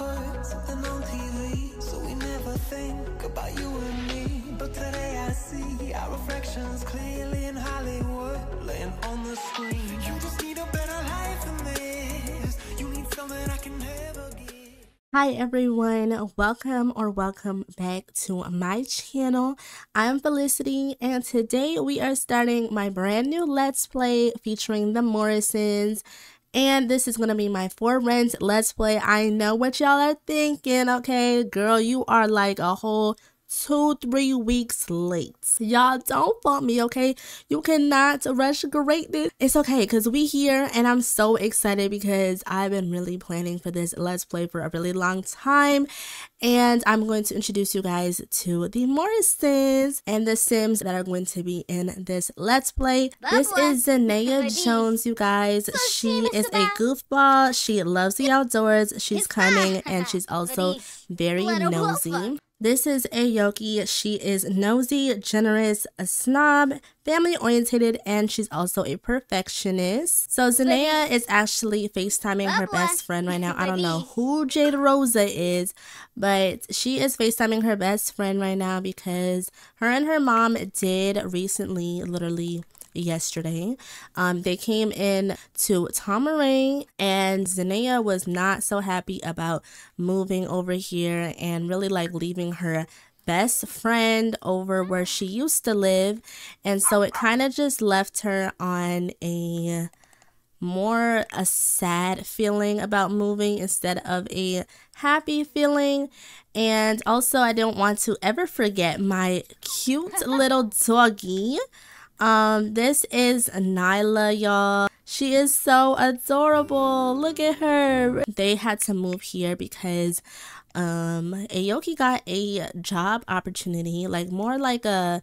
On TV, so we never think about you and me. But today I see our reflections clearly in Hollywood, laying on the screen. You just need a better life than this. You need something I can never. Hi everyone, welcome or welcome back to my channel. I'm Felicity and today we are starting my brand new Let's Play featuring the Morrisons. And this is going to be my For Rent Let's Play. I know what y'all are thinking, okay? Girl, you are like a whole two, three weeks late. Y'all don't fault me, okay? You cannot rush greatness. It's okay because we here and I'm so excited because I've been really planning for this Let's Play for a really long time. And I'm going to introduce you guys to the Morrisons and the Sims that are going to be in this Let's Play. This is Zanaya Jones, you guys. She is a goofball. She loves the outdoors. She's cunning and she's also very nosy. This is Aoki. She is nosy, generous, a snob, family oriented, and she's also a perfectionist. So Zanaya is actually FaceTiming her best friend right now. I don't know who Jade Rosa is, but she is FaceTiming her best friend right now because her and her mom did recently, literally yesterday. Um, they came in to Tomarang, and Zanaya was not so happy about moving over here and really like leaving her best friend over where she used to live. And so it kind of just left her on a more a sad feeling about moving instead of a happy feeling. And also, I don't want to ever forget my cute little doggy. Um, this is Nyla, y'all. She is so adorable. Look at her. They had to move here because um Aoki got a job opportunity, like more like a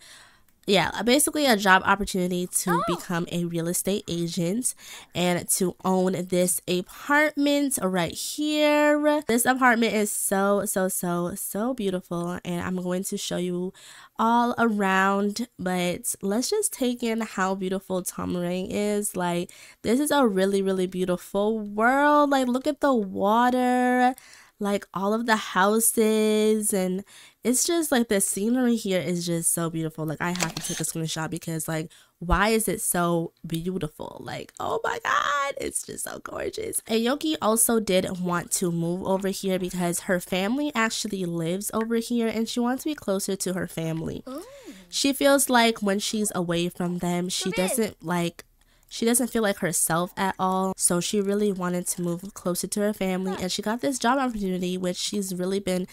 yeah, basically a job opportunity to oh. become a real estate agent and to own this apartment right here. This apartment is so, so, so, so beautiful, and I'm going to show you all around. But let's just take in how beautiful Tomarang is. Like, this is a really, really beautiful world. Like, look at the water like all of the houses and it's just like the scenery here is just so beautiful. Like i have to take a screenshot because like why is it so beautiful? Like oh my god it's just so gorgeous. Aoki also did want to move over here because her family actually lives over here and she wants to be closer to her family. Ooh. she feels like when she's away from them she doesn't like she doesn't feel like herself at all, so she really wanted to move closer to her family and she got this job opportunity which she's really been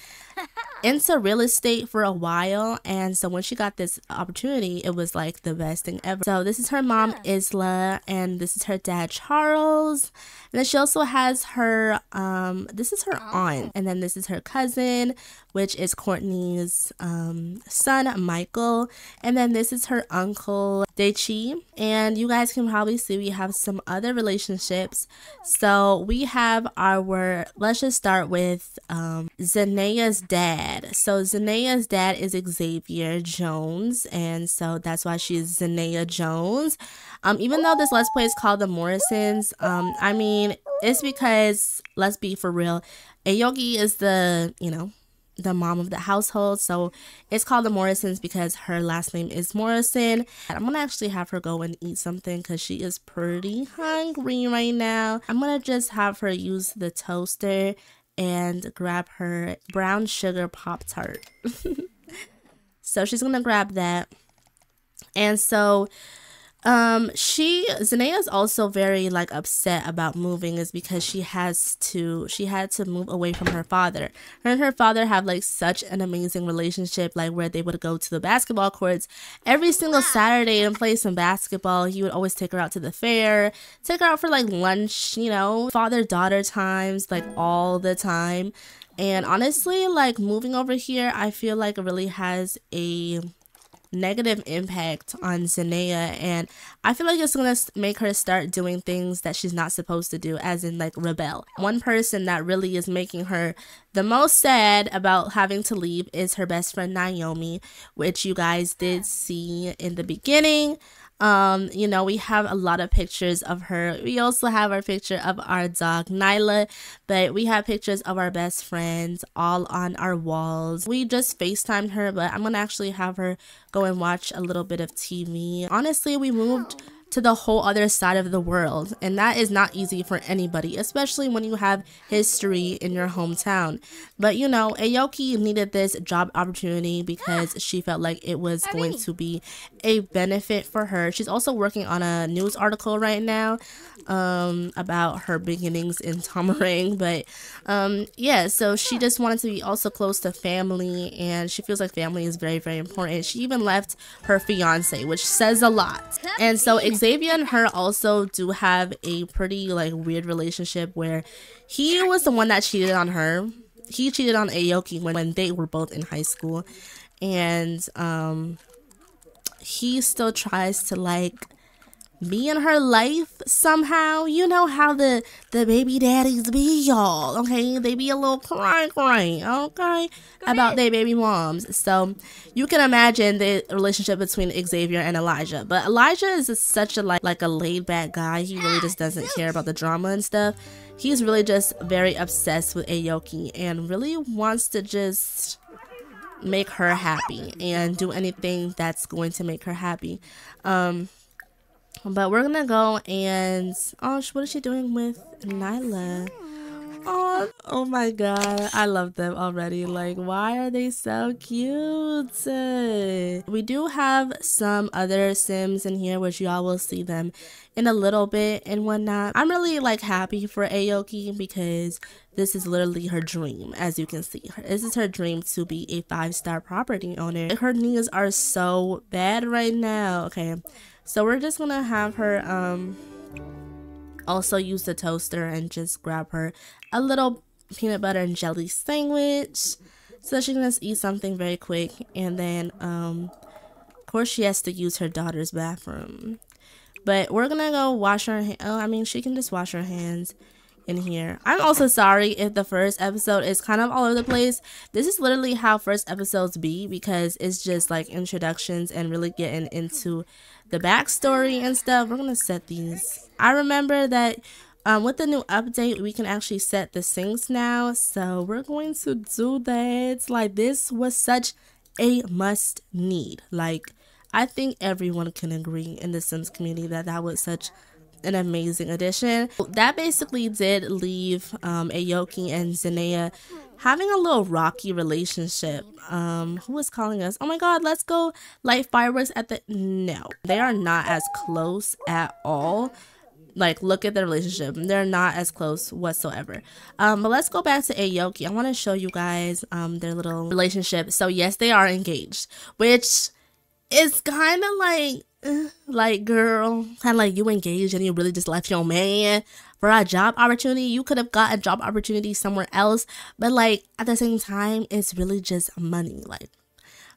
into real estate for a while and so when she got this opportunity it was like the best thing ever. So this is her mom Isla and this is her dad Charles. And then she also has her um this is her aunt and then this is her cousin which is Courtney's um, son, Michael. And then this is her uncle, Daichi. And you guys can probably see we have some other relationships. So we have our, let's just start with um, dad. So Zanaya's dad is Xavier Jones. And so that's why she's Zanaya Jones. Um, even though this Let's Play is called The Morrisons, um, I mean, it's because, let's be for real, Aoki is the, you know, the mom of the household. So it's called the Morrisons because her last name is Morrison. I'm gonna actually have her go and eat something because she is pretty hungry right now. I'm gonna just have her use the toaster and grab her brown sugar Pop Tart. so she's gonna grab that. And so um, she Zanaya is also very like upset about moving is because she has to she had to move away from her father. Her and her father have like such an amazing relationship, like where they would go to the basketball courts every single Saturday and play some basketball. He would always take her out to the fair, take her out for like lunch, you know, father daughter times, like all the time. And honestly, like moving over here, I feel like it really has a negative impact on Zanaya and I feel like it's gonna make her start doing things that she's not supposed to do as in like rebel. One person that really is making her the most sad about having to leave is her best friend Naomi which you guys did see in the beginning Um, you know, we have a lot of pictures of her. We also have our picture of our dog Nyla, but we have pictures of our best friends all on our walls. We just FaceTimed her, but I'm gonna actually have her go and watch a little bit of TV. Honestly, we moved to the whole other side of the world. And that is not easy for anybody, especially when you have history in your hometown. But you know, Aoki needed this job opportunity because she felt like it was going to be a benefit for her. She's also working on a news article right now um, about her beginnings in Tomarang. But um, yeah, so she just wanted to be also close to family, and she feels like family is very, very important. She even left her fiance, which says a lot. And so Xavier and her also do have a pretty like weird relationship where he was the one that cheated on her. He cheated on Aoki when, when they were both in high school, and um, he still tries to like be in her life somehow. You know how the the baby daddies be, y'all. Okay, they be a little crying, cry, okay, about their baby moms. So you can imagine the relationship between Xavier and Elijah. But Elijah is such a like like a laid back guy. He really just doesn't care about the drama and stuff. He's really just very obsessed with Aoki and really wants to just make her happy and do anything that's going to make her happy. Um, but we're gonna go and oh, what is she doing with Nyla? Oh, oh my god, I love them already. Like, why are they so cute? We do have some other Sims in here, which y'all will see them in a little bit and whatnot. I'm really like happy for Aoki because this is literally her dream, as you can see. This is her dream to be a five star property owner. Her knees are so bad right now. Okay, so we're just gonna have her um also use the toaster and just grab her a little peanut butter and jelly sandwich. So she can just eat something very quick and then um of course she has to use her daughter's bathroom. But we're gonna go wash her oh I mean she can just wash her hands in here. I'm also sorry if the first episode is kind of all over the place. This is literally how first episodes be because it's just like introductions and really getting into the backstory and stuff. We're gonna set these. I remember that um, with the new update, we can actually set the sinks now. So we're going to do that. Like this was such a must need. Like I think everyone can agree in the Sims community that that was such an amazing addition. That basically did leave um, Aoki and Zanaya having a little rocky relationship. Um, who is calling us? Oh my god, let's go light fireworks at the. No, they are not as close at all. Like, look at the relationship. They're not as close whatsoever. Um, but let's go back to Aoki. I want to show you guys um their little relationship. So yes, they are engaged, which is kind of like eh, like girl kind of like you engaged and you really just left your man for a job opportunity. You could have got a job opportunity somewhere else but like at the same time it's really just money like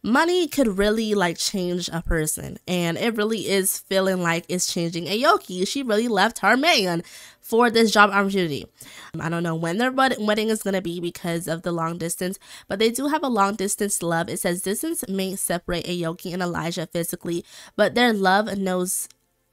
money could really like change a person and it really is feeling like it's changing aoki she really left her man for this job opportunity. I don't know when their wedding is going to be because of the long distance, but they do have a long distance love. It says distance may separate Aoki and Elijah physically, but their love knows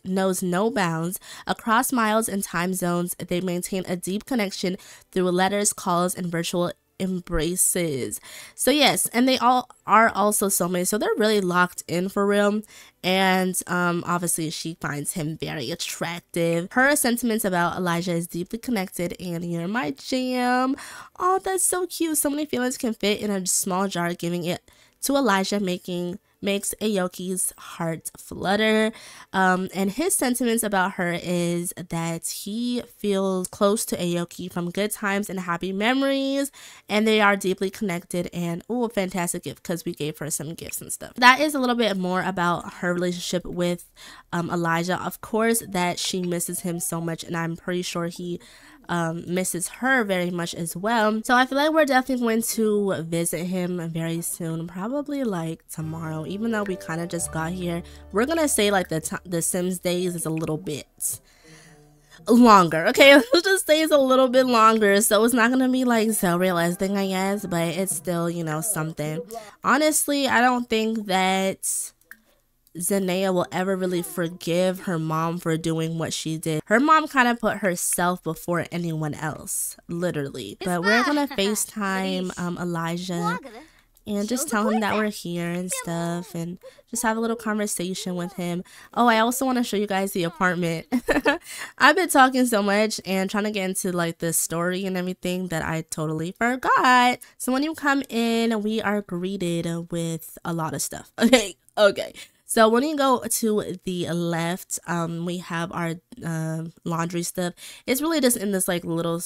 knows no bounds. Across miles and time zones, they maintain a deep connection through letters, calls, and virtual embraces. So yes, and they all are also soulmates, so they're really locked in for real. And um, obviously, she finds him very attractive. Her sentiments about Elijah is deeply connected, and you're my jam. Oh, that's so cute. So many feelings can fit in a small jar, giving it to Elijah, making makes Aoki's heart flutter. Um, and his sentiments about her is that he feels close to Aoki from good times and happy memories, and they are deeply connected. And oh, fantastic gift because we gave her some gifts and stuff. That is a little bit more about her relationship with um, Elijah. Of course, that she misses him so much, and I'm pretty sure he um, misses her very much as well. So I feel like we're definitely going to visit him very soon, probably like tomorrow. Even though we kind of just got here, we're gonna say like the the Sims days is a little bit longer. Okay, just say it's a little bit longer, so it's not gonna be like so realistic, I guess, but it's still you know something. Honestly, I don't think that Zanaya will ever really forgive her mom for doing what she did. Her mom kind of put herself before anyone else, literally. But we're gonna FaceTime um, Elijah and just tell him that we're here and stuff and just have a little conversation with him. Oh, I also want to show you guys the apartment. I've been talking so much and trying to get into like the story and everything that I totally forgot. So when you come in, we are greeted with a lot of stuff. Okay, okay. So when you go to the left, um, we have our uh, laundry stuff. It's really just in this like little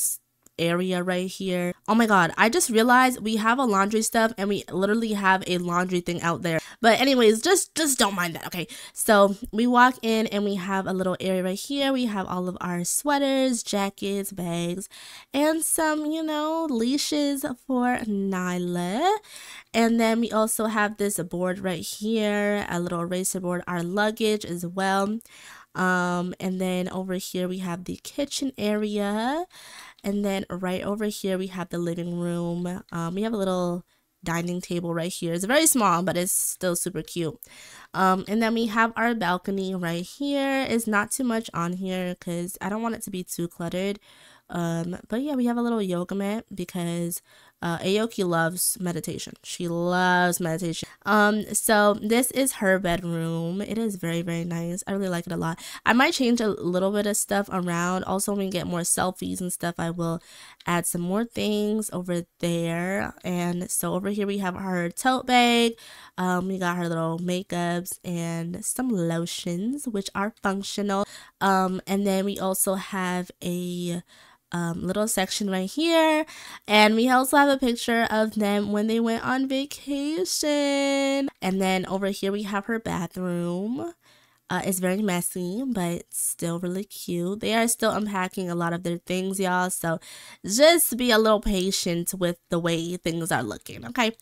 area right here. Oh my god, I just realized we have a laundry stuff and we literally have a laundry thing out there. But anyways, just just don't mind that, okay? So we walk in and we have a little area right here. We have all of our sweaters, jackets, bags, and some, you know, leashes for Nyla. And then we also have this board right here, a little eraser board, our luggage as well. Um, and then over here we have the kitchen area and then right over here, we have the living room. Um, we have a little dining table right here. It's very small, but it's still super cute. Um, and then we have our balcony right here. It's not too much on here because I don't want it to be too cluttered. Um, but yeah, we have a little yoga mat because uh, Aoki loves meditation. She loves meditation. Um, so this is her bedroom. It is very, very nice. I really like it a lot. I might change a little bit of stuff around. Also, when we get more selfies and stuff, I will add some more things over there. And so over here we have her tote bag. Um, we got her little makeups and some lotions, which are functional. Um, and then we also have a um, little section right here. And we also have a picture of them when they went on vacation. And then over here we have her bathroom. Uh, it's very messy, but still really cute. They are still unpacking a lot of their things, y'all. So just be a little patient with the way things are looking, okay?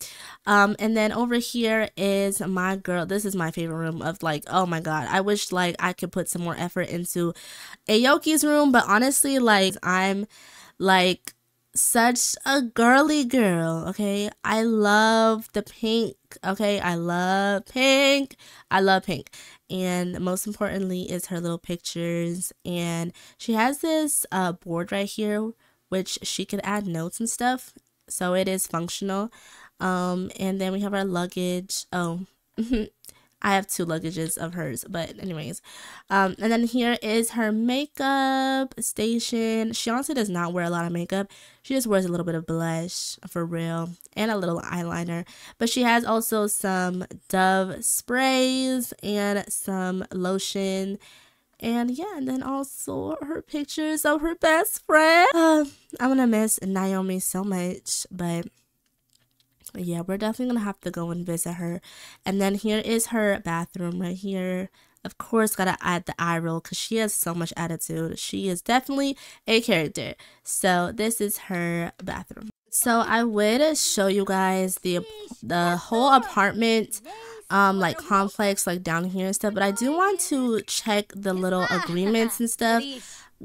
Um, and then over here is my girl. This is my favorite room of like, oh my god. I wish like I could put some more effort into Aoki's room, but honestly, like I'm like such a girly girl, okay? I love the pink, okay? I love pink. I love pink and most importantly is her little pictures. And she has this uh, board right here which she could add notes and stuff. So it is functional. Um and then we have our luggage. Oh I have two luggages of hers, but anyways. Um, and then here is her makeup station. She honestly does not wear a lot of makeup. She just wears a little bit of blush for real and a little eyeliner. But she has also some Dove sprays and some lotion. And yeah, and then also her pictures of her best friend. Uh, I'm gonna miss Naomi so much, but yeah, we're definitely gonna have to go and visit her. And then here is her bathroom right here. Of course, gotta add the eye roll because she has so much attitude. She is definitely a character. So this is her bathroom. So I would show you guys the the whole apartment um like complex like down here and stuff but i do want to check the little agreements and stuff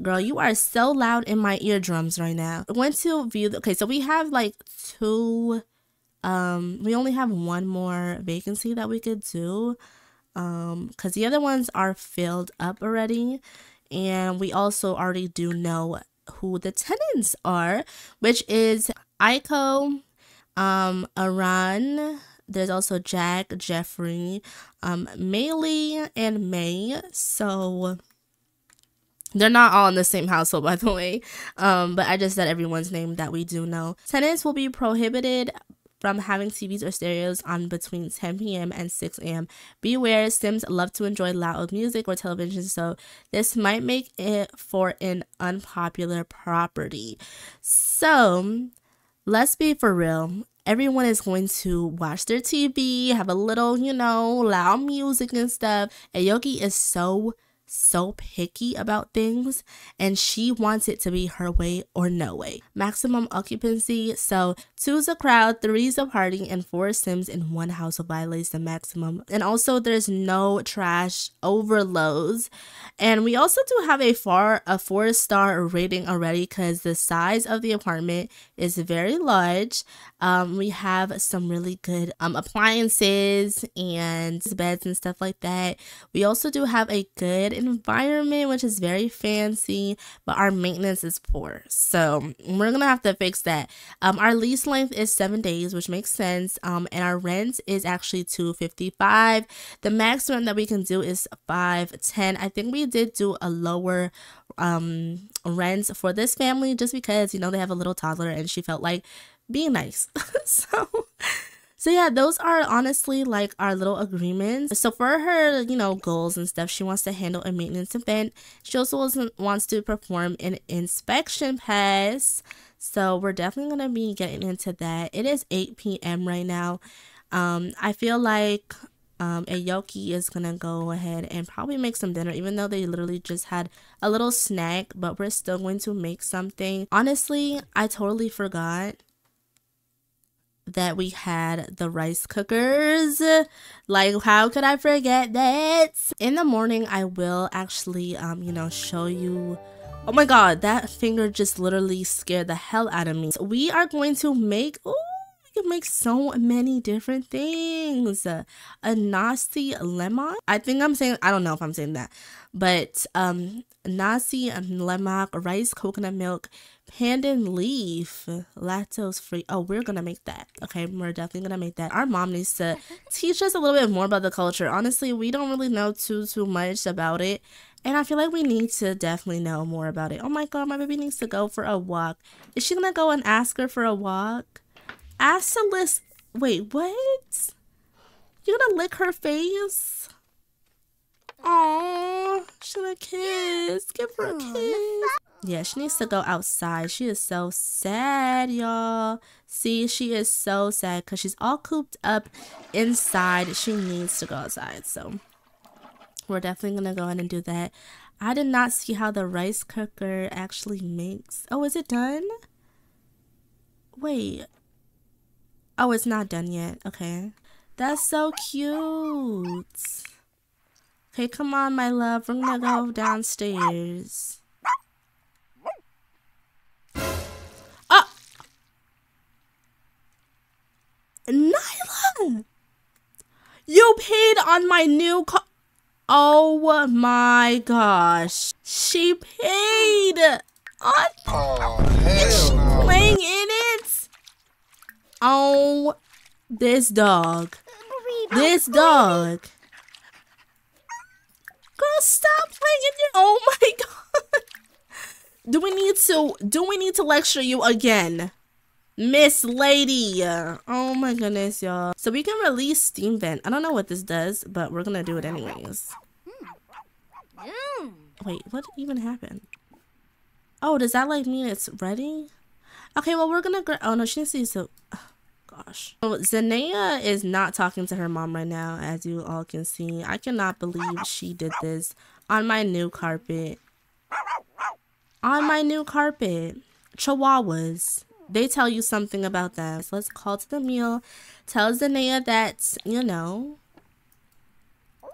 girl you are so loud in my eardrums right now i went to view the, okay so we have like two um we only have one more vacancy that we could do um because the other ones are filled up already and we also already do know who the tenants are which is Aiko um Aran there's also Jack Jeffrey um Maylee and May so they're not all in the same household, by the way. Um, but I just said everyone's name that we do know. Tenants will be prohibited from having TVs or stereos on between 10 p.m. and 6 a.m. Beware, Sims love to enjoy loud music or television, so this might make it for an unpopular property. So, let's be for real. Everyone is going to watch their TV, have a little, you know, loud music and stuff. Aoki is so so picky about things and she wants it to be her way or no way. Maximum occupancy. So two's a crowd, three's a party, and four sims in one household violates the maximum. And also there's no trash overloads. And we also do have a far a four star rating already because the size of the apartment is very large. Um, we have some really good um, appliances and beds and stuff like that. We also do have a good environment, which is very fancy, but our maintenance is poor. So we're gonna have to fix that. Um, our lease length is seven days, which makes sense. Um, and our rent is actually two fifty five. The maximum that we can do is five ten. I think we did do a lower um rent for this family just because you know they have a little toddler and she felt like being nice. so so yeah, those are honestly like our little agreements. So for her, you know, goals and stuff, she wants to handle a maintenance event. She also wants to perform an inspection pass. So we're definitely gonna be getting into that. It is 8 p.m. right now. Um, I feel like um, Aoki is gonna go ahead and probably make some dinner, even though they literally just had a little snack, but we're still going to make something. Honestly, I totally forgot that we had the rice cookers. Like, how could I forget that? In the morning, I will actually, um, you know, show you. Oh my god, that finger just literally scared the hell out of me. So we are going to make. Ooh, we can make so many different things. A nasi lemak. I think I'm saying. I don't know if I'm saying that, but um, nasi lemak, rice, coconut milk, pandan leaf, lactose free. Oh, we're gonna make that. Okay, we're definitely gonna make that. Our mom needs to teach us a little bit more about the culture. Honestly, we don't really know too too much about it. And I feel like we need to definitely know more about it. Oh my god, my baby needs to go for a walk. Is she gonna go and ask her for a walk? Ask Celeste. Wait, what? You gonna lick her face? Oh, should I kiss? Give her a kiss. Yeah, she needs to go outside. She is so sad, y'all. See, she is so sad because she's all cooped up inside. She needs to go outside. So we're definitely going to go ahead and do that. I did not see how the rice cooker actually makes. Oh, is it done? Wait. Oh, it's not done yet. Okay. That's so cute. Okay, come on, my love. We're gonna go downstairs. Nyla! You paid on my new car. Oh my gosh. She paid on oh, hell no. playing in it. Oh, this dog. This dog. Girl, stop playing in your. Oh my god. Do we need to? Do we need to lecture you again? Miss Lady. Oh my goodness, y'all. So we can release Steam Vent. I don't know what this does, but we're gonna do it anyways. Wait, what even happened? Oh, does that like mean it's ready? Okay, well we're gonna. Oh no, she to use the gosh. So Zanaya is not talking to her mom right now, as you all can see. I cannot believe she did this on my new carpet. On my new carpet. Chihuahuas. They tell you something about that. So let's call to the meal. Tell Zanaya that, you know,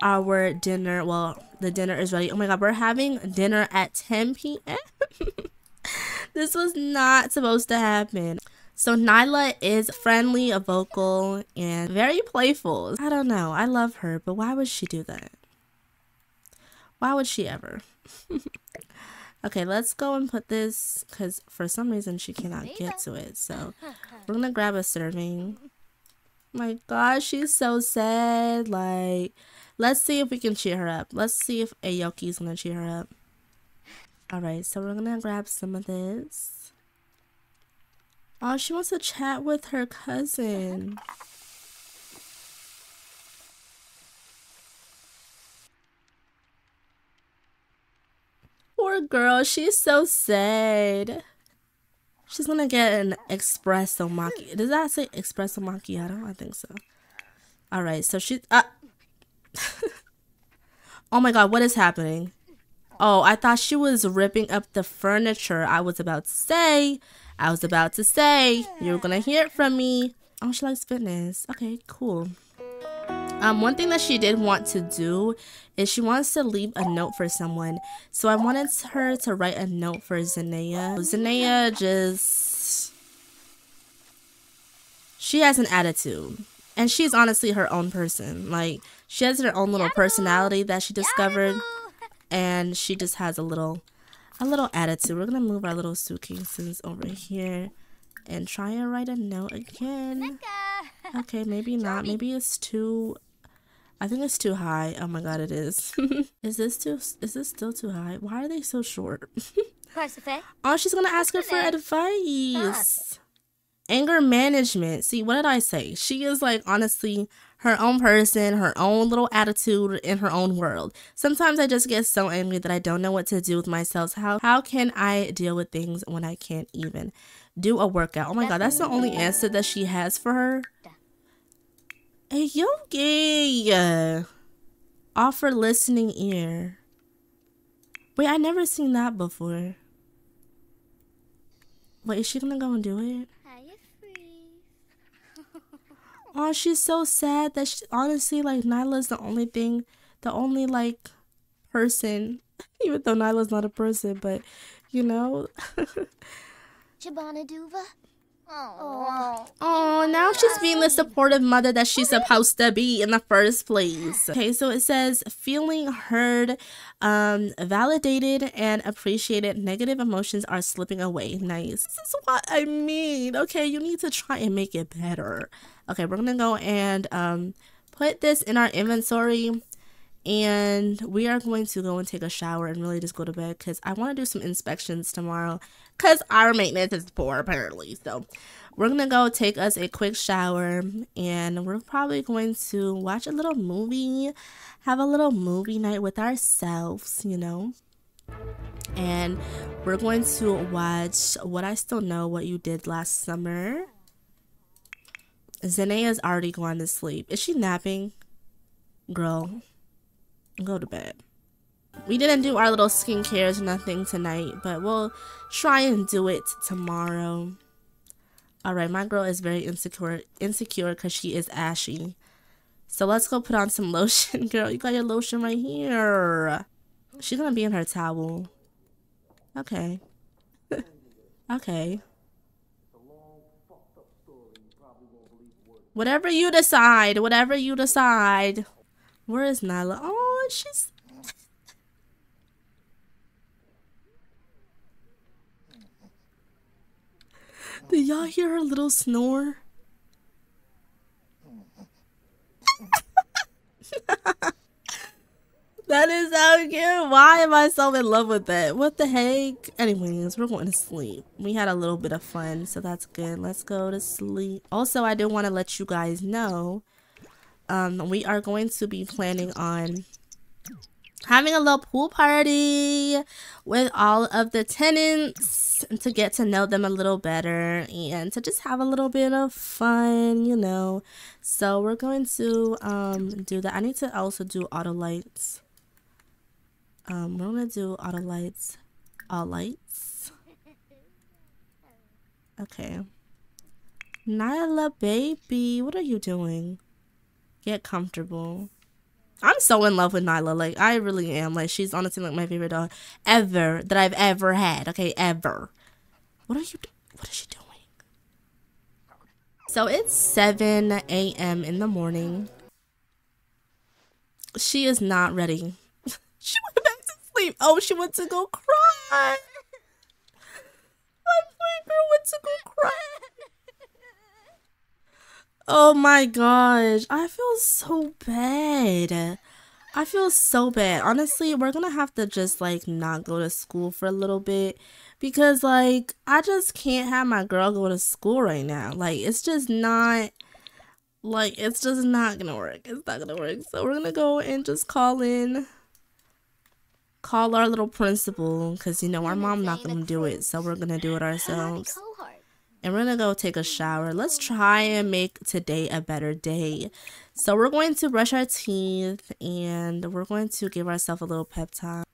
our dinner, well, the dinner is ready. Oh my god, we're having dinner at 10 p.m. this was not supposed to happen. So Nyla is friendly, a vocal, and very playful. I don't know. I love her, but why would she do that? Why would she ever? okay, let's go and put this because for some reason she cannot get to it. So we're gonna grab a serving. My gosh, she's so sad. Like, let's see if we can cheer her up. Let's see if Aoki's gonna cheer her up. Alright, so we're gonna grab some of this. Oh, she wants to chat with her cousin. Poor girl, she's so sad. She's gonna get an espresso macchiato. Does that say espresso macchiato? I don't think so. Alright, so she. Uh, oh my god, what is happening? Oh, I thought she was ripping up the furniture. I was about to say, I was about to say, you're gonna hear it from me. Oh, she likes fitness. Okay, cool. Um, one thing that she did want to do is she wants to leave a note for someone. So I wanted her to write a note for Zanaya. Zanaya just she has an attitude. And she's honestly her own person. Like she has her own little personality that she discovered and she just has a little a little attitude. We're gonna move our little suitcases over here and try and write a note again. Okay, maybe not. Maybe it's too I think it's too high. Oh my god, it is. is this too is this still too high? Why are they so short? oh, she's gonna ask her for advice. Anger management. See, what did I say? She is like honestly her own person, her own little attitude in her own world. Sometimes I just get so angry that I don't know what to do with myself. How how can I deal with things when I can't even do a workout? Oh my god, that's the only answer that she has for her. Hey Yogi! Offer listening ear. Wait, I never seen that before. Wait, is she gonna go and do it? Oh, she's so sad that she, honestly, like Nyla's the only thing, the only like person, even though Nyla's not a person, but you know. Chabana Duva. Oh. now she's being the supportive mother that she's supposed to be in the first place. Okay, so it says feeling heard, um, validated, and appreciated. Negative emotions are slipping away. Nice. This is what I mean. Okay, you need to try and make it better. Okay, we're gonna go and um, put this in our inventory and we are going to go and take a shower and really just go to bed because I want to do some inspections tomorrow because our maintenance is poor apparently. So we're gonna go take us a quick shower and we're probably going to watch a little movie, have a little movie night with ourselves, you know. And we're going to watch What I Still Know What You Did Last Summer. Zanaya's already gone to sleep. Is she napping? Girl, go to bed. We didn't do our little skincares nothing tonight, but we'll try and do it tomorrow. Alright, my girl is very insecure insecure because she is ashy. So let's go put on some lotion. Girl, you got your lotion right here. She's gonna be in her towel. Okay. okay. Whatever you decide, whatever you decide. Where is Nyla? Oh, she's... Did y'all hear her little snore? that is so cute. Why am I so in love with that? What the heck? Anyways, we're going to sleep. We had a little bit of fun, so that's good. Let's go to sleep. Also, I do want to let you guys know um, we are going to be planning on having a little pool party with all of the tenants to get to know them a little better and to just have a little bit of fun, you know. So we're going to um, do that. I need to also do auto lights. Um, we're going to do auto lights, all lights. Okay. Nyla, baby, what are you doing? Get comfortable. I'm so in love with Nyla. Like, I really am. Like, she's honestly like my favorite dog ever that I've ever had. Okay, ever. What are you What is she doing? So it's 7 a.m. in the morning. She is not ready. she went back to sleep. Oh, she went to go cry. My poor girl went to go cry. Oh my gosh. I feel so bad. I feel so bad. Honestly, we're gonna have to just like not go to school for a little bit because like I just can't have my girl go to school right now. Like it's just not like it's just not gonna work. It's not gonna work. So we're gonna go and just call in call our little principal because you know our mom not gonna do it so we're gonna do it ourselves and we're gonna go take a shower. Let's try and make today a better day. So we're going to brush our teeth and we're going to give ourselves a little pep talk.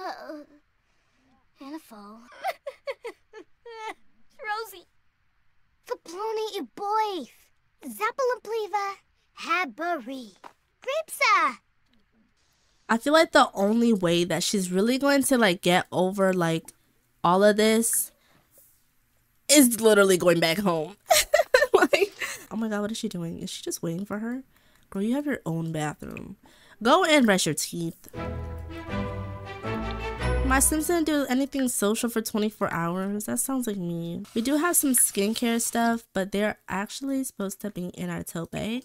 Oh, Annafo. Rosie. The boy. Zappalapliva. Habari. Grapesa. I feel like the only way that she's really going to like get over like all of this is literally going back home. like, oh my god, what is she doing? Is she just waiting for her? Girl, you have your own bathroom. Go and brush your teeth. My Sims didn't do anything social for 24 hours. That sounds like me. We do have some skincare stuff, but they're actually supposed to be in our tote bag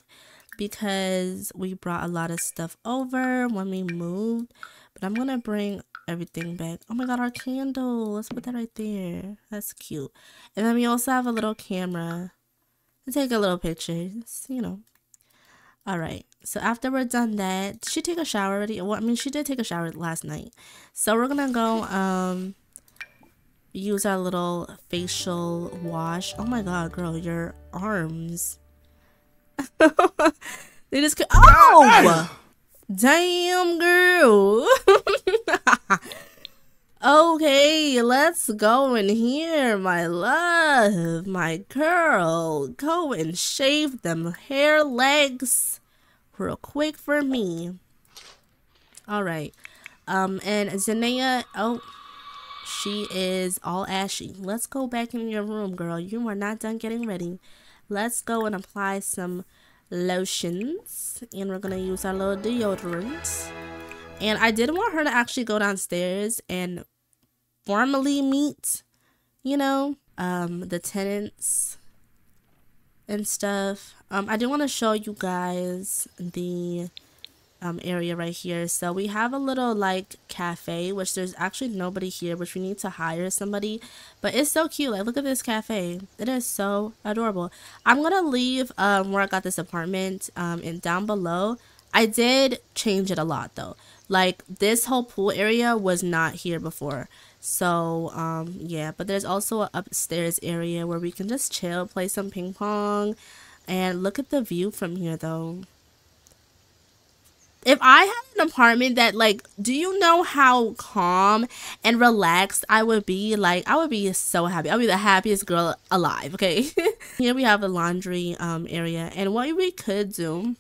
because we brought a lot of stuff over when we moved. But I'm gonna bring everything back. Oh my god, our candle. Let's put that right there. That's cute. And then we also have a little camera to take a little pictures, you know. All right. So after we're done that, did she take a shower already? Well, I mean, she did take a shower last night. So we're gonna go um use our little facial wash. Oh my god, girl, your arms. they just oh damn girl. okay, let's go in here, my love, my girl. Go and shave them hair legs real quick for me. All right. Um, and Zanaya, oh, she is all ashy. Let's go back in your room, girl. You are not done getting ready. Let's go and apply some lotions. And we're going to use our little deodorant. And I did want her to actually go downstairs and formally meet, you know, um, the tenants and stuff. Um, I do want to show you guys the um, area right here. So we have a little like cafe, which there's actually nobody here, which we need to hire somebody. But it's so cute. Like, look at this cafe. It is so adorable. I'm going to leave um, where I got this apartment um, and down below. I did change it a lot though. Like this whole pool area was not here before. So, um, yeah, but there's also an upstairs area where we can just chill, play some ping pong, and look at the view from here though. If I had an apartment that like, do you know how calm and relaxed I would be? Like, I would be so happy. I'd be the happiest girl alive, okay? here we have the laundry um area and what we could do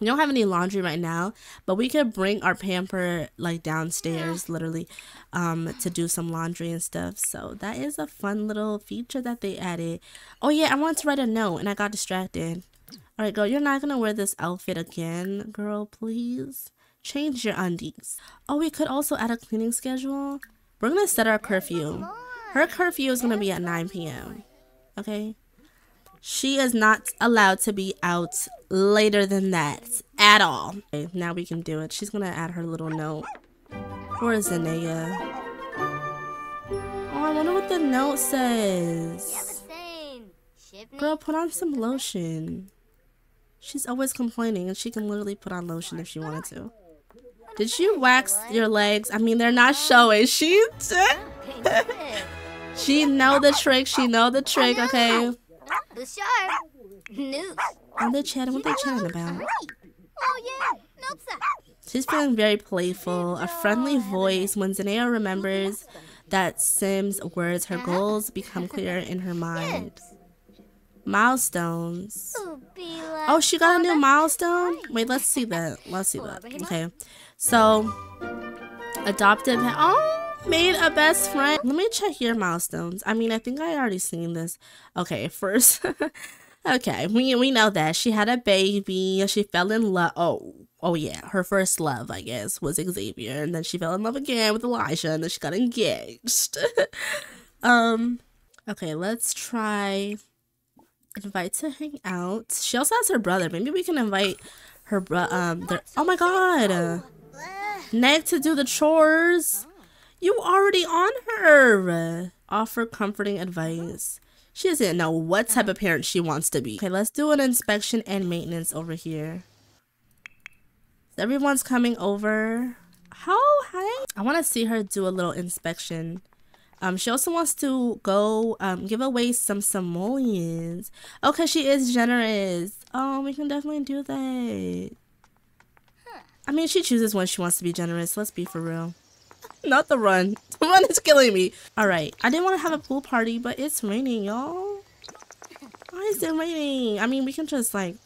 we don't have any laundry right now but we could bring our pamper like downstairs literally um to do some laundry and stuff. So that is a fun little feature that they added. Oh yeah i wanted to write a note and i got distracted. All right girl you're not gonna wear this outfit again girl please. Change your undies. Oh we could also add a cleaning schedule. We're gonna set our curfew. Her curfew is gonna be at 9 p.m okay she is not allowed to be out later than that at all. Okay, now we can do it. She's gonna add her little note. Is Zanaya? Oh, I wonder what the note says. Girl, put on some lotion. She's always complaining and she can literally put on lotion if she wanted to. Did you wax your legs? I mean, they're not showing. She did. she know the trick. She know the trick, okay? The shark. News. Are they chatting? What are they chatting about? Oh, yeah. She's feeling very playful, a friendly voice. When Zanaya remembers that Sim's words, her goals become clear in her mind. Milestones. Oh, she got a new milestone? Wait, let's see that. Let's see that. Okay. So, adoptive. Oh, made a best friend. Let me check your milestones. I mean, I think I already seen this. Okay, first. okay, we we know that she had a baby. She fell in love. Oh, oh yeah, her first love, I guess, was Xavier, and then she fell in love again with Elijah, and then she got engaged. um, okay, let's try invite to hang out. She also has her brother. Maybe we can invite her bro. Um, oh my god, Neg to do the chores. You already on her. Offer comforting advice. She doesn't know what type of parent she wants to be. Okay, let's do an inspection and maintenance over here. Everyone's coming over. How hi? I want to see her do a little inspection. Um, she also wants to go um give away some simoleons. Cause she is generous. Oh, we can definitely do that. I mean, she chooses when she wants to be generous. Let's be for real. Not the run. The run is killing me. All right. I didn't want to have a pool party, but it's raining, y'all. Why is it raining? I mean, we can just like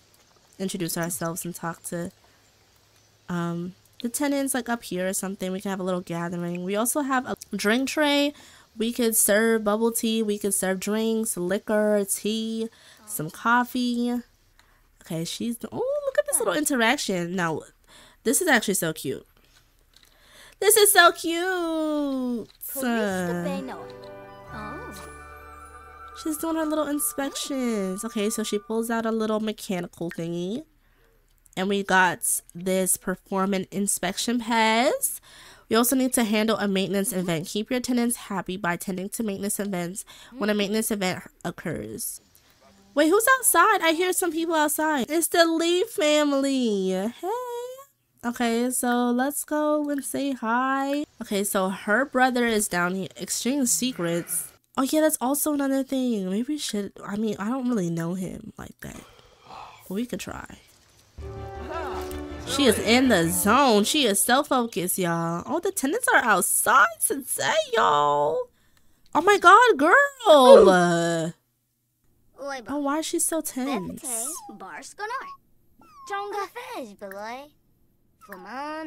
introduce ourselves and talk to um the tenants like up here or something. We can have a little gathering. We also have a drink tray. We could serve bubble tea. We could serve drinks, liquor, tea, some coffee. Okay, she's oh look at this little interaction. Now, this is actually so cute. This is so cute. Oh. She's doing her little inspections. Okay, so she pulls out a little mechanical thingy. And we got this performance inspection pass. We also need to handle a maintenance event. Keep your tenants happy by tending to maintenance events when a maintenance event occurs. Wait, who's outside? I hear some people outside. It's the Lee family. Hey. Okay, so let's go and say hi. Okay, so her brother is down here. Exchange secrets. Oh yeah, that's also another thing. Maybe we should. I mean, I don't really know him like that, but we could try. She is in the zone. She is so focused, y'all. Oh, the tenants are outside today, y'all. Oh my god, girl. Uh, oh, why is she so tense?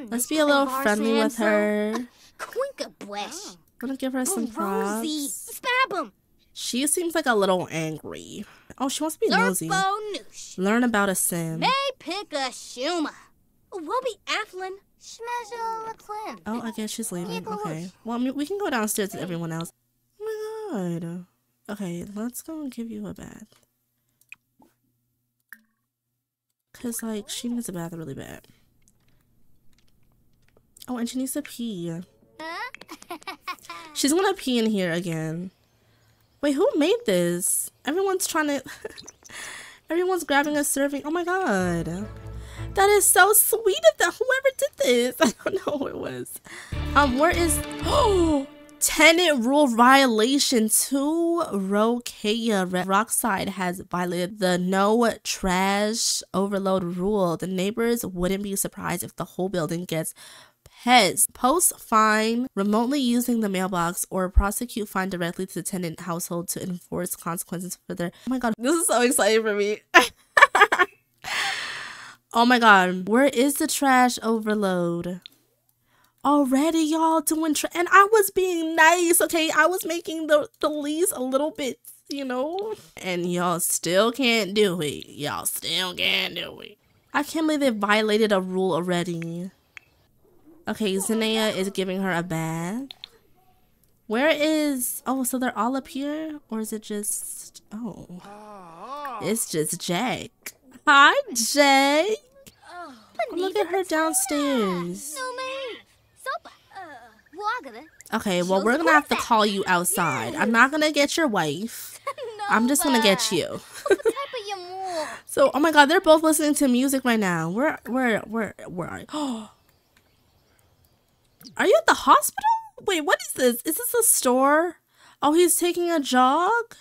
Let's be a little friendly with her. Quinka I'm gonna give her some Rosie. props. She seems like a little angry. Oh, she wants to be nosy. Learn about a sim. May pick a Shuma. Wobby Athlin. Schmezzle LaClin. Oh, I guess she's leaving. Okay. Well, I mean, we can go downstairs with everyone else. Oh my god. Okay, let's go and give you a bath. Cause like she needs a bath really bad. Oh, and she needs to pee. She's gonna pee in here again. Wait, who made this? Everyone's trying to. Everyone's grabbing a serving. Oh my god. That is so sweet of them. Whoever did this. I don't know who it was. Um, where is. Oh! Tenant rule violation two. Rokea Rockside has violated the no trash overload rule. The neighbors wouldn't be surprised if the whole building gets pets. Post fine remotely using the mailbox or prosecute fine directly to the tenant household to enforce consequences for their. Oh my god, this is so exciting for me. oh my god, where is the trash overload? Already, y'all doing tra- and I was being nice, okay? I was making the the lease a little bit, you know, and y'all still can't do it. Y'all still can't do it. I can't believe they violated a rule already. Okay, Zanaya is giving her a bath. Where is... Oh, so they're all up here? Or is it just... Oh. It's just Jake. Hi, Jake. Oh, look at her downstairs. No me. Sopa. Uh. Okay, well, we're gonna have to call you outside. I'm not gonna get your wife. I'm just gonna get you. What type of your more? So, oh my god, they're both listening to music right now. Where, where, where, where are you? Are you at the hospital? Wait, what is this? Is this a store? Oh, he's taking a jog?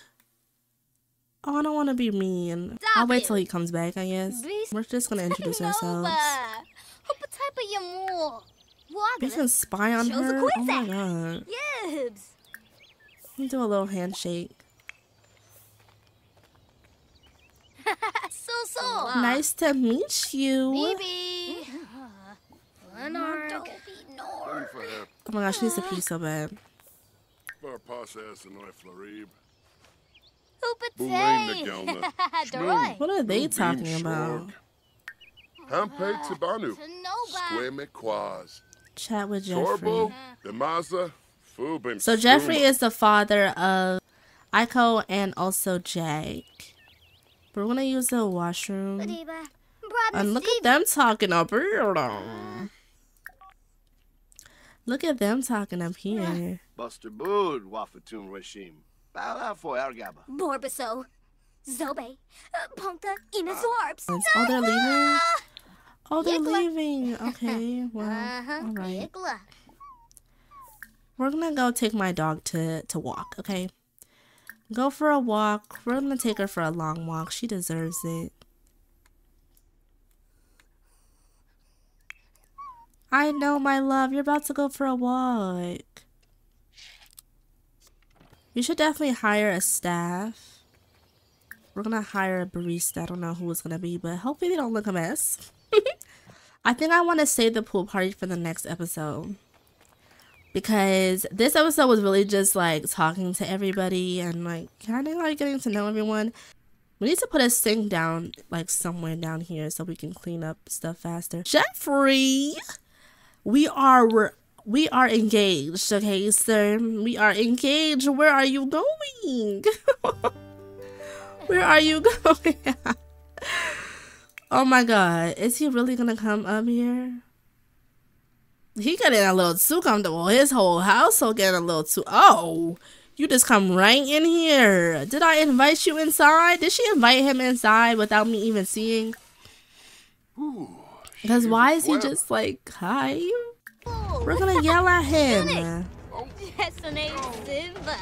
Oh, I don't want to be mean. I'll wait it. till he comes back, I guess. We're just gonna introduce ourselves. What type of your more? We can spy on her. Oh my god. Yibs. Let me do a little handshake. So so. Nice to meet you. Baby. Leonard. Ready for her. Oh my gosh, she needs to pee so bad. For process and I florib. Hoopatay. Bulane Doroy. What are they talking about? Hampe Tibanu. Tanoba. Square Chat with Jeffrey. Sorbo. Demaza. Fubin. So Jeffrey is the father of Aiko and also Jack. We're gonna use the washroom. And look at them talking up here. Look at them talking up here. Buster Bood, Wafatun Rashim. Bow out for Argaba. Borbaso. Zobe. uh, Ponta. Inazorps. Oh, they're leaving? Oh, they're Yiggler. leaving. Okay, well, Uh-huh. all right. Yiggler. We're gonna go take my dog to to walk. Okay, go for a walk. We're gonna take her for a long walk. She deserves it. I know, my love. You're about to go for a walk. You should definitely hire a staff. We're gonna hire a barista. I don't know who it's gonna be, but hopefully they don't look a mess. I think I want to save the pool party for the next episode. Because this episode was really just like talking to everybody and like kind of like getting to know everyone. We need to put a sink down like somewhere down here so we can clean up stuff faster. Jeffrey, we are we are engaged, okay, sir. We are engaged. Where are you going? Where are you going? oh my god. Is he really gonna come up here? He getting a little too comfortable. His whole household getting a little too oh. You just come right in here. Did I invite you inside? Did she invite him inside without me even seeing? Because why is he just like, hi? We're gonna yell at him. That's name Simba.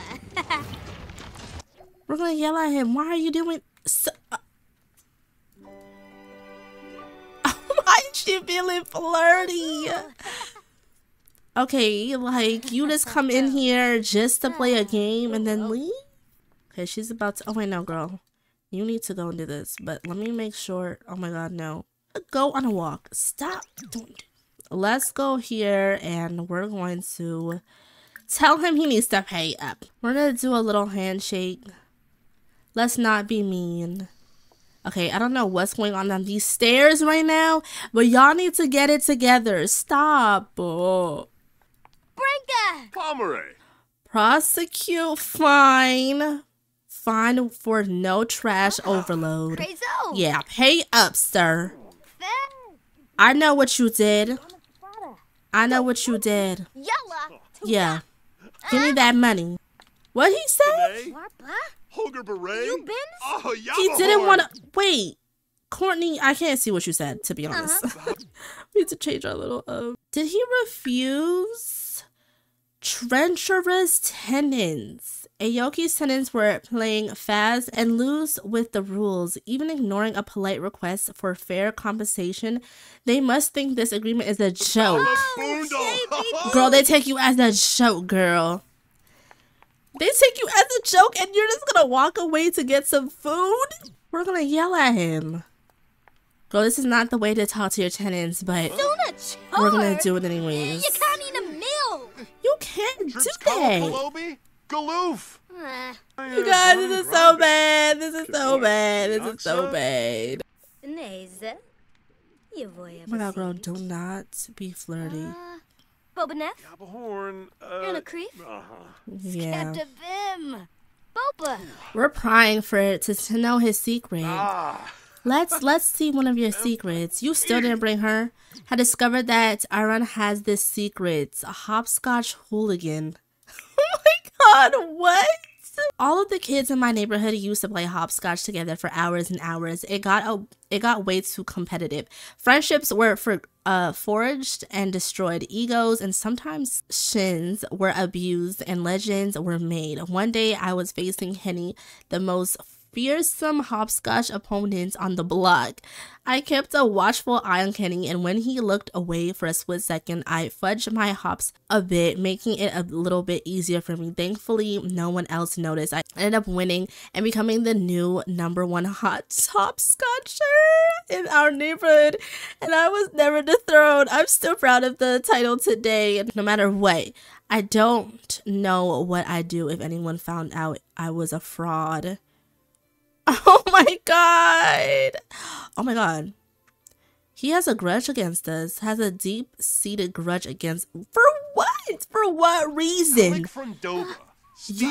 We're gonna yell at him. Why are you doing so? Uh, why is she feeling flirty? Okay, like you just come in here just to play a game and then leave? Okay, she's about to. Oh wait, no, girl. You need to go and do this, but let me make sure. Oh my god, no. Go on a walk. Stop. Don't. Let's go here and we're going to tell him he needs to pay up. We're gonna do a little handshake. Let's not be mean. Okay, I don't know what's going on on these stairs right now, but y'all need to get it together. Stop. Oh. Brinka! Pomeray. Prosecute fine. Fine for no trash oh, overload. Crazo! Yeah, pay up, sir. Fair. I know what you did. I know what you did. Yeah. Give me that money. What he said? Hey, Warpa? Hoger Beret. You been? Oh, yeah. He didn't want to. Wait. Courtney, I can't see what you said, to be honest. we need to change our little. Uh, did he refuse treacherous tenants? Aoki's tenants were playing fast and loose with the rules, even ignoring a polite request for fair compensation. They must think this agreement is a joke. Oh, Boondle. Girl, they take you as a joke, girl. They take you as a joke and you're just gonna walk away to get some food? We're gonna yell at him. Girl, this is not the way to talk to your tenants, but we're gonna do it anyways. You can't eat a meal! You can't do that. Kolobi. Galoof. Uh, You guys, this is so bad. This is so bad. This is so bad. Neze. You boy my do not be flirty. Bobanef? Horn. Uh, And a uh-huh. Yeah. Captain Bim! Boba! We're prying for it to, to know his secret. Ah. Let's let's see one of your secrets. You still didn't bring her. I discovered that Iron has this secret, a hopscotch hooligan. oh my god, what? All of the kids in my neighborhood used to play hopscotch together for hours and hours. It got a, it got way too competitive. Friendships were for uh, forged and destroyed. Egos and sometimes shins were abused, and legends were made. One day, I was facing Henny, the most fearsome hopscotch opponent on the block. I kept a watchful eye on Kenny, and when he looked away for a split second, I fudged my hops a bit, making it a little bit easier for me. Thankfully, no one else noticed. I ended up winning and becoming the new number one hot hopscotcher in our neighborhood, and I was never dethroned. I'm still proud of the title today, no matter what. I don't know what I'd do if anyone found out I was a fraud. Oh my god. Oh my god. He has a grudge against us. Has a deep seated grudge against for what? For what reason? Click from Doba. Steve.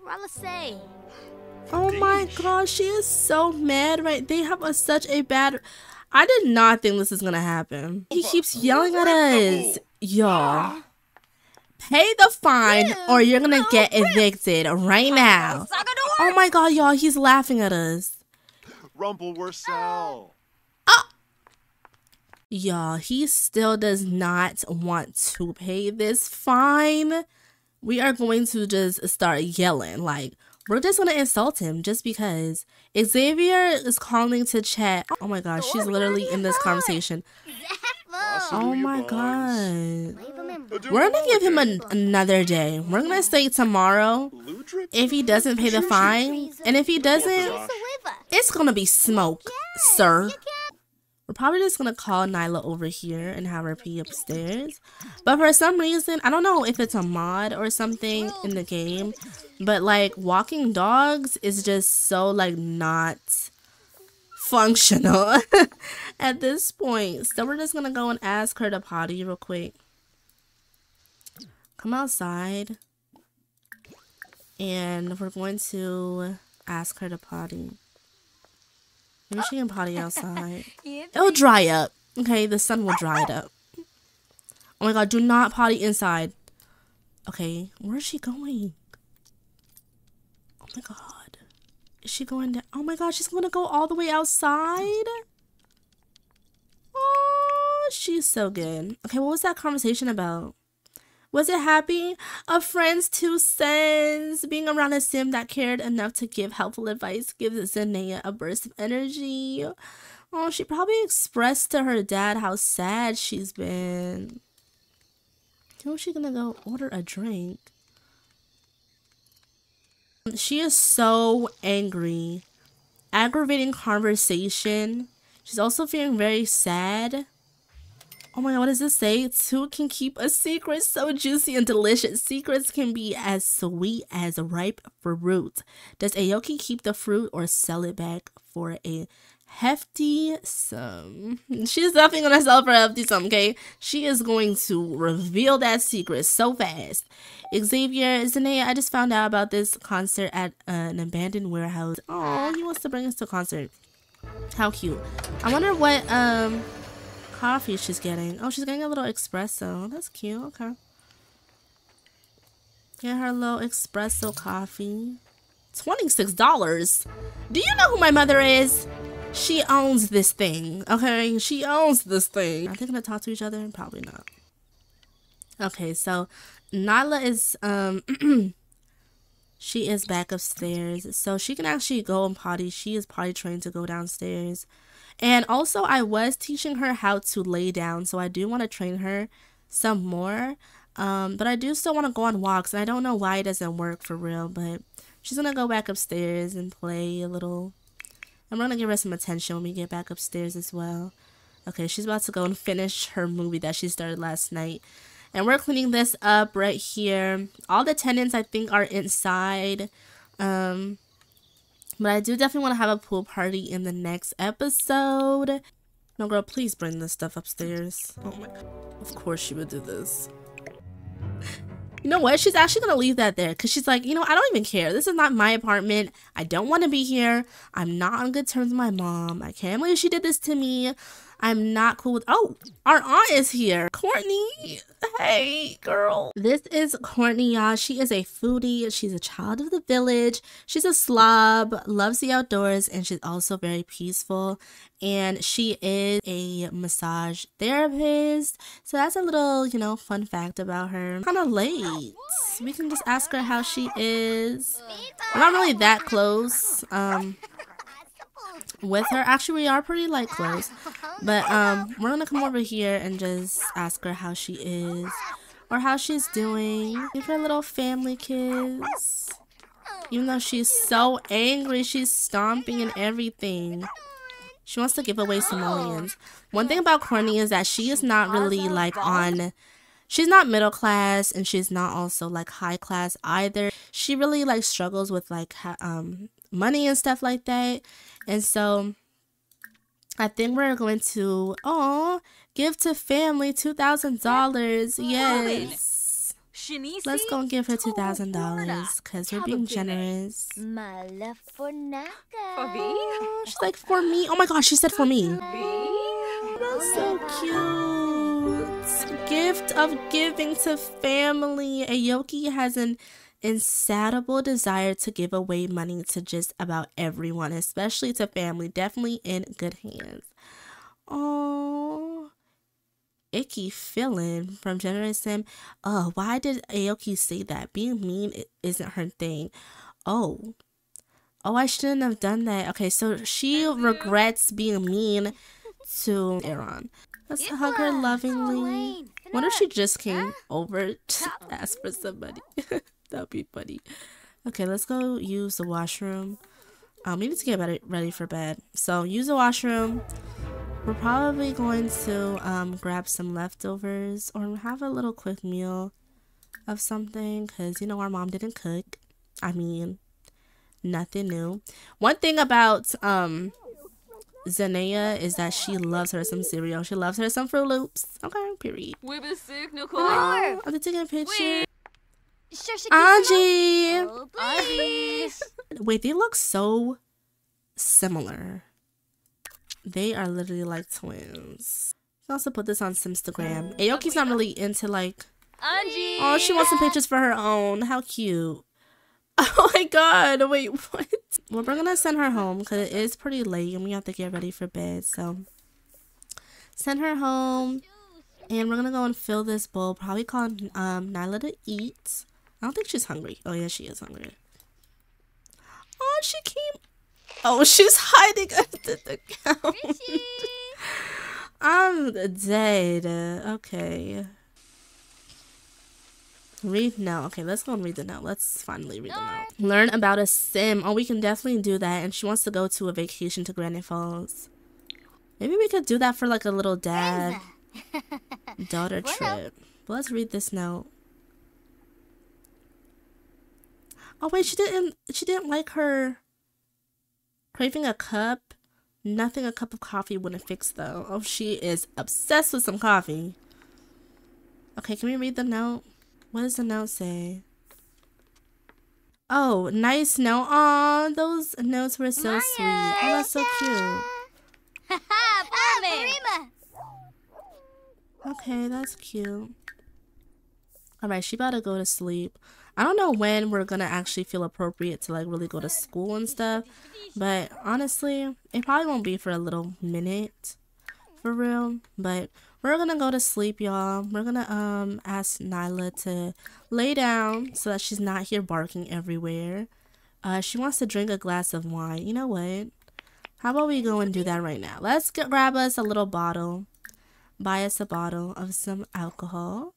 Rala say. Oh my god, she is so mad right. They have a, such a bad I did not think this is gonna happen. He keeps yelling at us. Y'all. Pay the fine or you're gonna get evicted right now. Oh my god, y'all, he's laughing at us. Rumple Wursel. Uh, y'all, he still does not want to pay this fine. We are going to just start yelling like, we're just gonna insult him just because Xavier is calling to chat. Oh my gosh, she's literally in this conversation. Oh my god. We're gonna give him an, another day. We're gonna say tomorrow if he doesn't pay the fine, and if he doesn't, it's gonna be smoke, sir. We're probably just gonna call Nyla over here and have her pee upstairs. But for some reason, I don't know if it's a mod or something in the game, but like walking dogs is just so like not functional at this point. So we're just gonna go and ask her to potty real quick. Come outside. And we're going to ask her to potty. Maybe she can potty outside. It'll dry up. Okay, the sun will dry it up. Oh my god, do not potty inside. Okay, where is she going? Oh my god. Is she going down? Oh my god, she's gonna go all the way outside? Oh, she's so good. Okay, what was that conversation about? Was it happy? A friend's two cents. Being around a sim that cared enough to give helpful advice gives Zanaya a burst of energy. Oh, she probably expressed to her dad how sad she's been. Who's she gonna go order a drink? She is so angry. Aggravating conversation. She's also feeling very sad. Oh my god, what does this say? Two can keep a secret so juicy and delicious. Secrets can be as sweet as ripe fruit. Does Aoki keep the fruit or sell it back for a hefty sum? She's definitely gonna sell for a hefty sum, okay? She is going to reveal that secret so fast. Xavier, Zanaya, I just found out about this concert at an abandoned warehouse. Oh, he wants to bring us to a concert. How cute. I wonder what, um coffee she's getting. Oh, she's getting a little espresso. That's cute. Okay. Get her little espresso coffee. $26. Do you know who my mother is? She owns this thing, okay? She owns this thing. Are they gonna talk to each other? Probably not. Okay, so Nyla is, um, she is back upstairs. So she can actually go and potty. She is potty trained to go downstairs. And also, I was teaching her how to lay down, so I do want to train her some more. Um, but I do still want to go on walks, and I don't know why it doesn't work for real, but she's going to go back upstairs and play a little. I'm going to give her some attention when we get back upstairs as well. Okay, she's about to go and finish her movie that she started last night. And we're cleaning this up right here. All the tenants, I think, are inside. Um, but I do definitely want to have a pool party in the next episode. No, girl, please bring this stuff upstairs. Oh my god. Of course she would do this. You know what? She's actually going to leave that there because she's like, you know, I don't even care. This is not my apartment. I don't want to be here. I'm not on good terms with my mom. I can't believe she did this to me. I'm not cool with. Oh, our aunt is here. Courtney. Hey, girl. This is Courtney, y'all. She is a foodie. She's a child of the village. She's a slob, loves the outdoors, and she's also very peaceful. And she is a massage therapist. So that's a little, you know, fun fact about her. Kind of late. We can just ask her how she is. We're not really that close. Um, with her. Actually, we are pretty like close. But um, we're gonna come over here and just ask her how she is or how she's doing. Give her a little family kiss. Even though she's so angry, she's stomping and everything. She wants to give away simoleons. One thing about Courtney is that she is not really like on she's not middle class and she's not also like high class either. She really like struggles with like um money and stuff like that. And so I think we're going to oh give to family two thousand dollars. Yes. Let's go and give her two thousand dollars because we're being generous. Oh, she's like for me. Oh my gosh, she said for me. That's so cute. Gift of giving to family. Aoki has an insatiable desire to give away money to just about everyone, especially to family. Definitely in good hands. Oh, icky feeling from Generous Sim. Oh, why did Aoki say that? Being mean isn't her thing. Oh. Oh, I shouldn't have done that. Okay, so she regrets being mean to Aaron. Let's hug her lovingly. What if she just came over to ask for somebody? That'd be funny. Okay, let's go use the washroom. Um, we need to get ready, ready for bed. So use the washroom. We're probably going to um, grab some leftovers or have a little quick meal of something because, you know, our mom didn't cook. I mean, nothing new. One thing about um, Zanaya is that she loves her some cereal. She loves her some Froot Loops. Okay, period. We've been sick, Nicole. Oh, I'm taking a picture. Sure, Angie! Oh, please. Wait, they look so similar. They are literally like twins. You can also put this on Simstagram. Aoki's not really into like Angie. Oh, she wants some pictures for her own. How cute. Oh my god. Wait, what? Well, we're gonna send her home because it is pretty late and we have to get ready for bed. So, send her home. And we're gonna go and fill this bowl. Probably call um, Nyla to eat. I don't think she's hungry. Oh, yeah, she is hungry. Oh, she came. Oh, she's hiding under the couch. I'm dead. Okay. Read now. Okay, let's go and read the note. Let's finally read the note. Learn about a sim. Oh, we can definitely do that. And she wants to go to a vacation to Granite Falls. Maybe we could do that for like a little dad daughter trip. Let's read this note. Oh wait, she didn't she didn't like her craving a cup. Nothing a cup of coffee wouldn't fix though. Oh, she is obsessed with some coffee. Okay, can we read the note? What does the note say? Oh, nice note. Aw, those notes were so sweet. Oh, that's so cute. Ah, Parima. Okay, that's cute. Alright, she about to go to sleep. I don't know when we're gonna actually feel appropriate to like really go to school and stuff. But honestly, it probably won't be for a little minute. For real. But we're gonna go to sleep, y'all. We're gonna um ask Nyla to lay down so that she's not here barking everywhere. Uh, she wants to drink a glass of wine. You know what? How about we go and do that right now? Let's get, grab us a little bottle. Buy us a bottle of some alcohol.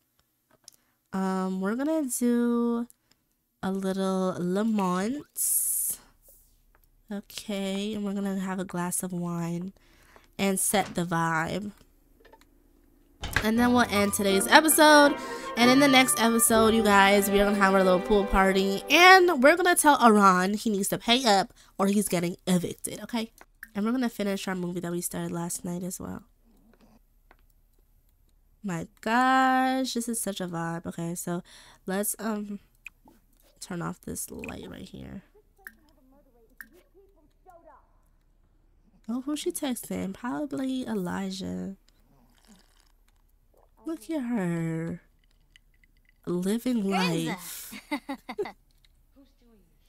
Um, we're gonna do a little Lamont. Okay, and we're gonna have a glass of wine and set the vibe. And then we'll end today's episode. And in the next episode, you guys, we're gonna have our little pool party. And we're gonna tell Aran he needs to pay up or he's getting evicted, okay? And we're gonna finish our movie that we started last night as well. My gosh, this is such a vibe. Okay, so let's um turn off this light right here. Oh, who's she texting? Probably Elijah. Look at her. Living life.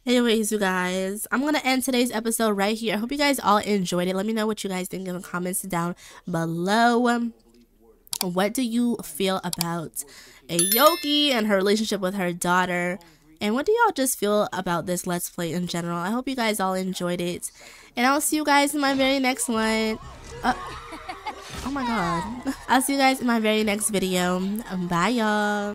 Anyways, you guys, I'm going to end today's episode right here. I hope you guys all enjoyed it. Let me know what you guys think in the comments down below. What do you feel about Aoki and her relationship with her daughter? And what do y'all just feel about this Let's Play in general? I hope you guys all enjoyed it. And I'll see you guys in my very next one. Uh, oh my god. I'll see you guys in my very next video. Bye, y'all.